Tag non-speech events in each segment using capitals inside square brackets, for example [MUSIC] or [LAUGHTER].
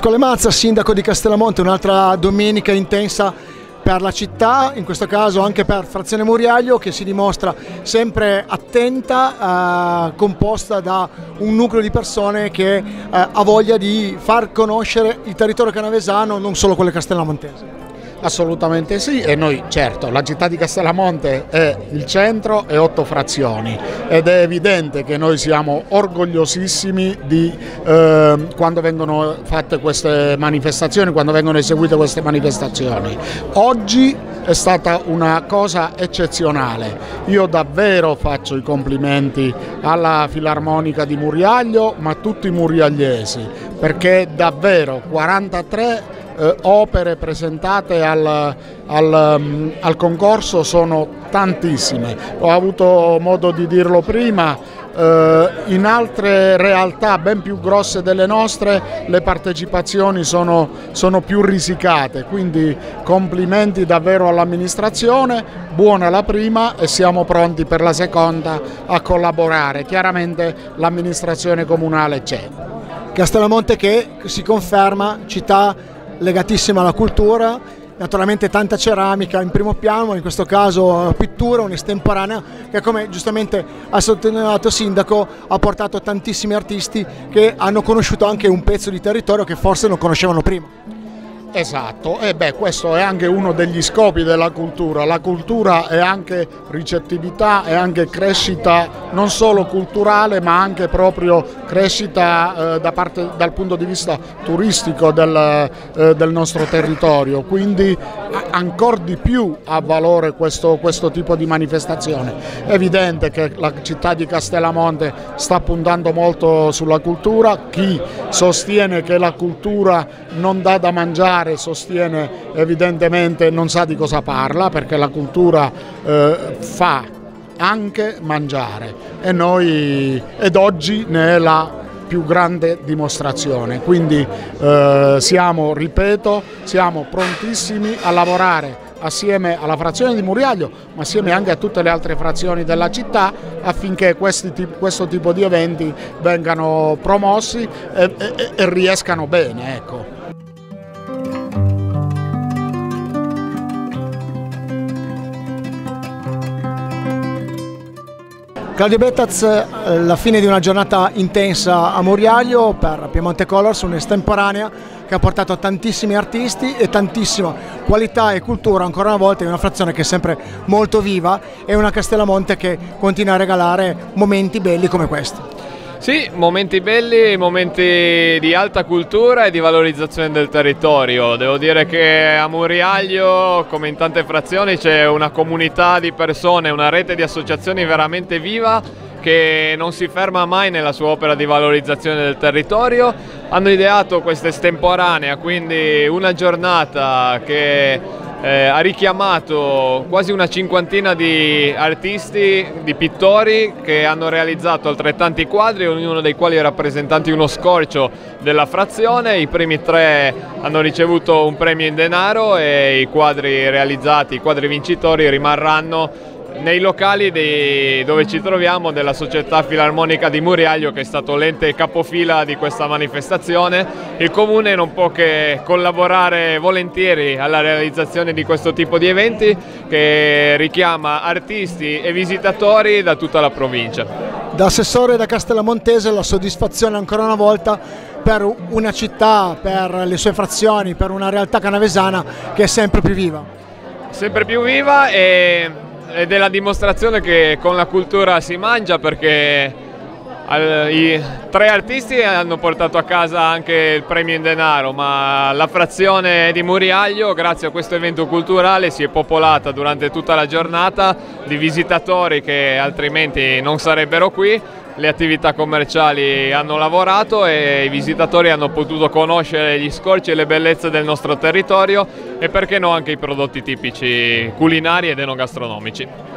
Pasquale Mazza, sindaco di Castellamonte, un'altra domenica intensa per la città, in questo caso anche per Frazione Muriaglio che si dimostra sempre attenta, eh, composta da un nucleo di persone che eh, ha voglia di far conoscere il territorio canavesano, non solo quello castellamontese. Assolutamente sì e noi certo la città di Castellamonte è il centro e otto frazioni ed è evidente che noi siamo orgogliosissimi di eh, quando vengono fatte queste manifestazioni, quando vengono eseguite queste manifestazioni. Oggi è stata una cosa eccezionale, io davvero faccio i complimenti alla Filarmonica di Muriaglio ma a tutti i muriagliesi perché davvero 43 eh, opere presentate al, al, um, al, concorso sono tantissime, ho avuto modo di dirlo prima, eh, in altre realtà ben più grosse delle nostre le partecipazioni sono, sono più risicate, quindi complimenti davvero all'amministrazione, buona la prima e siamo pronti per la seconda a collaborare, chiaramente l'amministrazione comunale c'è. Castellamonte che si conferma città legatissima alla cultura, naturalmente tanta ceramica in primo piano, in questo caso pittura, un'estemporanea che come giustamente ha sottolineato il sindaco ha portato tantissimi artisti che hanno conosciuto anche un pezzo di territorio che forse non conoscevano prima. Esatto, e beh, questo è anche uno degli scopi della cultura. La cultura è anche ricettività, è anche crescita non solo culturale, ma anche proprio crescita eh, da parte, dal punto di vista turistico del, eh, del nostro territorio. Quindi ancora di più ha valore questo, questo tipo di manifestazione. È evidente che la città di Castellamonte sta puntando molto sulla cultura, chi sostiene che la cultura non dà da mangiare sostiene evidentemente non sa di cosa parla perché la cultura eh, fa anche mangiare e noi, ed oggi ne è la più grande dimostrazione. Quindi eh, siamo, ripeto, siamo prontissimi a lavorare assieme alla frazione di Muriaglio, ma assieme anche a tutte le altre frazioni della città affinché questi, questo tipo di eventi vengano promossi e, e, e riescano bene. Ecco. Claudio Bettaz, eh, la fine di una giornata intensa a Moriaglio per Piemonte Colors, un'estemporanea che ha portato tantissimi artisti e tantissima qualità e cultura ancora una volta in una frazione che è sempre molto viva e una Castellamonte che continua a regalare momenti belli come questi. Sì, momenti belli, momenti di alta cultura e di valorizzazione del territorio. Devo dire che a Muriaglio, come in tante frazioni, c'è una comunità di persone, una rete di associazioni veramente viva che non si ferma mai nella sua opera di valorizzazione del territorio. Hanno ideato questa estemporanea, quindi una giornata che eh, ha richiamato quasi una cinquantina di artisti, di pittori che hanno realizzato altrettanti quadri, ognuno dei quali rappresentanti uno scorcio della frazione. I primi tre hanno ricevuto un premio in denaro e i quadri realizzati, i quadri vincitori rimarranno nei locali dei, dove ci troviamo della Società Filarmonica di Muriaglio che è stato l'ente capofila di questa manifestazione. Il Comune non può che collaborare volentieri alla realizzazione di questo tipo di eventi che richiama artisti e visitatori da tutta la provincia. Da assessore da Castellamontese la soddisfazione ancora una volta per una città, per le sue frazioni, per una realtà canavesana che è sempre più viva. Sempre più viva e ed è la dimostrazione che con la cultura si mangia perché i tre artisti hanno portato a casa anche il premio in denaro, ma la frazione di Muriaglio, grazie a questo evento culturale, si è popolata durante tutta la giornata di visitatori che altrimenti non sarebbero qui le attività commerciali hanno lavorato e i visitatori hanno potuto conoscere gli scorci e le bellezze del nostro territorio e perché no anche i prodotti tipici culinari ed enogastronomici.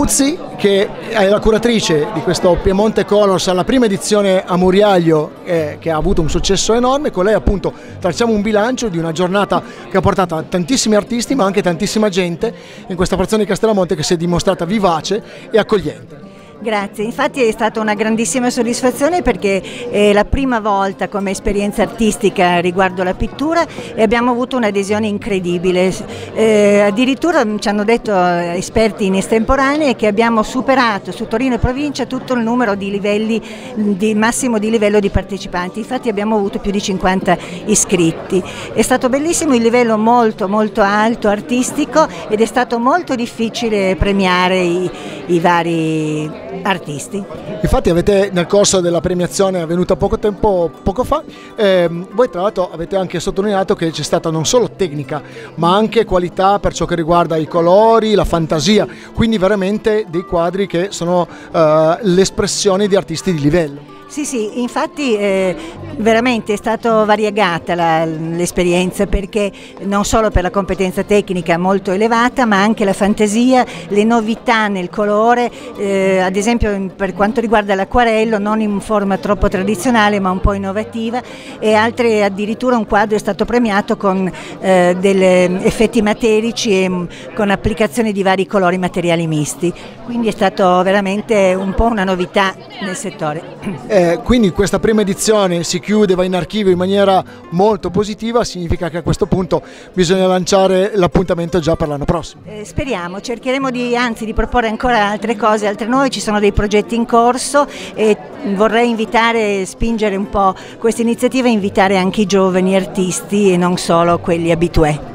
Buzzi, che è la curatrice di questo Piemonte Colors alla prima edizione a Muriaglio, eh, che ha avuto un successo enorme. Con lei appunto tracciamo un bilancio di una giornata che ha portato tantissimi artisti, ma anche tantissima gente in questa frazione di Castellamonte che si è dimostrata vivace e accogliente. Grazie, infatti è stata una grandissima soddisfazione perché è la prima volta come esperienza artistica riguardo la pittura e abbiamo avuto un'adesione incredibile. Eh, addirittura ci hanno detto esperti in estemporanee che abbiamo superato su Torino e provincia tutto il numero di livelli, di massimo di livello di partecipanti, infatti abbiamo avuto più di 50 iscritti. È stato bellissimo il livello molto molto alto artistico ed è stato molto difficile premiare i, i vari artisti. Infatti avete nel corso della premiazione avvenuta poco tempo poco fa, ehm, voi tra l'altro avete anche sottolineato che c'è stata non solo tecnica ma anche qualità per ciò che riguarda i colori, la fantasia, quindi veramente dei quadri che sono eh, l'espressione di artisti di livello. Sì, sì, infatti eh, veramente è stata variegata l'esperienza perché non solo per la competenza tecnica molto elevata ma anche la fantasia, le novità nel colore, eh, ad esempio per quanto riguarda l'acquarello non in forma troppo tradizionale ma un po' innovativa e altre addirittura un quadro è stato premiato con eh, degli effetti materici e mm, con applicazione di vari colori materiali misti, quindi è stato veramente un po' una novità nel settore. Eh, quindi questa prima edizione si chiude, va in archivio in maniera molto positiva, significa che a questo punto bisogna lanciare l'appuntamento già per l'anno prossimo. Eh, speriamo, cercheremo di, anzi di proporre ancora altre cose, altre nuove, ci sono dei progetti in corso e vorrei invitare, spingere un po' questa iniziativa e invitare anche i giovani artisti e non solo quelli abitué.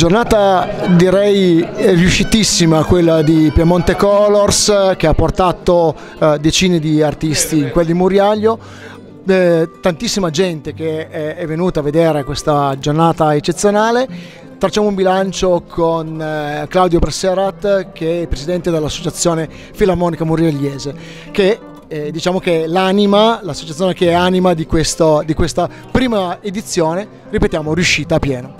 Giornata direi riuscitissima quella di Piemonte Colors che ha portato eh, decine di artisti in quel di Muriaglio, eh, tantissima gente che è, venuta a vedere questa giornata eccezionale. Tracciamo un bilancio con eh, Claudio Bresserat che è presidente dell'associazione Filarmonica Muriagliese che eh, diciamo che l'anima, l'associazione che è anima di, questo, di questa prima edizione, ripetiamo, riuscita a pieno.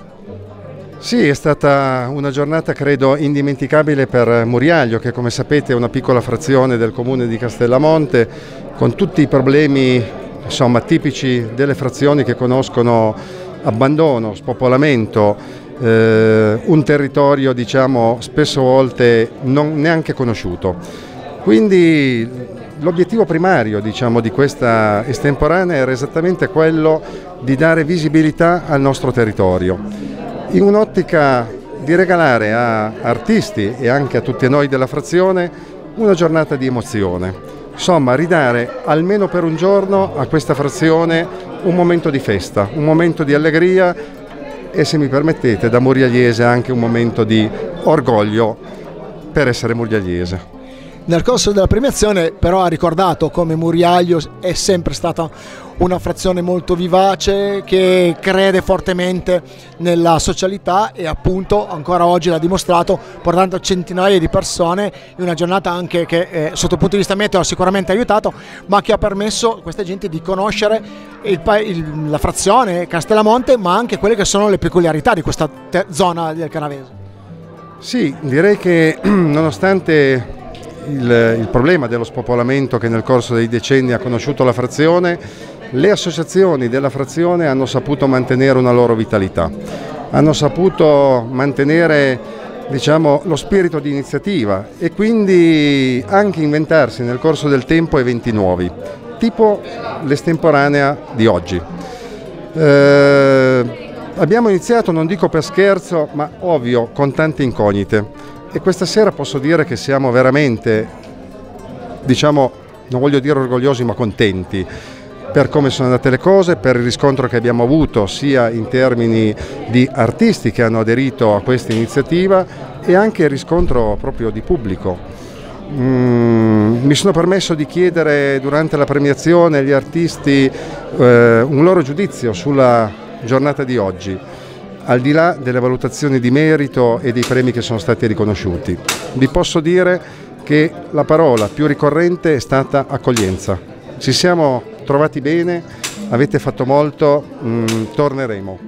Sì, è stata una giornata credo indimenticabile per Muriaglio che come sapete è una piccola frazione del comune di Castellamonte con tutti i problemi insomma, tipici delle frazioni che conoscono abbandono, spopolamento, eh, un territorio diciamo spesso volte non neanche conosciuto. Quindi l'obiettivo primario diciamo, di questa estemporanea era esattamente quello di dare visibilità al nostro territorio in un'ottica di regalare a artisti e anche a tutti noi della frazione una giornata di emozione. Insomma, ridare almeno per un giorno a questa frazione un momento di festa, un momento di allegria e se mi permettete da muriagliese anche un momento di orgoglio per essere muriagliese. Nel corso della premiazione però ha ricordato come Muriaglio è sempre stata una frazione molto vivace che crede fortemente nella socialità e appunto ancora oggi l'ha dimostrato portando centinaia di persone in una giornata anche che eh, sotto il punto di vista meteo ha sicuramente aiutato ma che ha permesso a questa gente di conoscere il, il, la frazione Castellamonte ma anche quelle che sono le peculiarità di questa zona del Canavese. Sì, direi che [CLEARS THROAT] nonostante il, il, problema dello spopolamento che nel corso dei decenni ha conosciuto la frazione, le associazioni della frazione hanno saputo mantenere una loro vitalità, hanno saputo mantenere diciamo, lo spirito di iniziativa e quindi anche inventarsi nel corso del tempo eventi nuovi, tipo l'estemporanea di oggi. Eh, abbiamo iniziato, non dico per scherzo, ma ovvio, con tante incognite. E questa sera posso dire che siamo veramente, diciamo, non voglio dire orgogliosi ma contenti per come sono andate le cose, per il riscontro che abbiamo avuto sia in termini di artisti che hanno aderito a questa iniziativa e anche il riscontro proprio di pubblico. Mm, mi sono permesso di chiedere durante la premiazione agli artisti eh, un loro giudizio sulla giornata di oggi al di là delle valutazioni di merito e dei premi che sono stati riconosciuti. Vi posso dire che la parola più ricorrente è stata accoglienza. Ci siamo trovati bene, avete fatto molto, mh, mm, torneremo.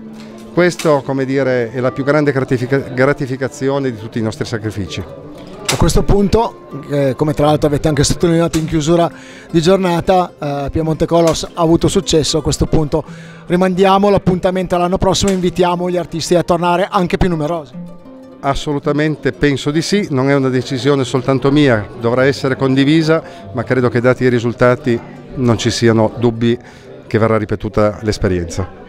Questo, come dire, è la più grande gratificazione di tutti i nostri sacrifici. A questo punto, eh, come tra l'altro avete anche sottolineato in chiusura di giornata, eh, Piemonte Colors ha avuto successo. A questo punto rimandiamo l'appuntamento all'anno prossimo e invitiamo gli artisti a tornare anche più numerosi. Assolutamente penso di sì, non è una decisione soltanto mia, dovrà essere condivisa, ma credo che dati i risultati non ci siano dubbi che verrà ripetuta l'esperienza.